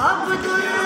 Abdül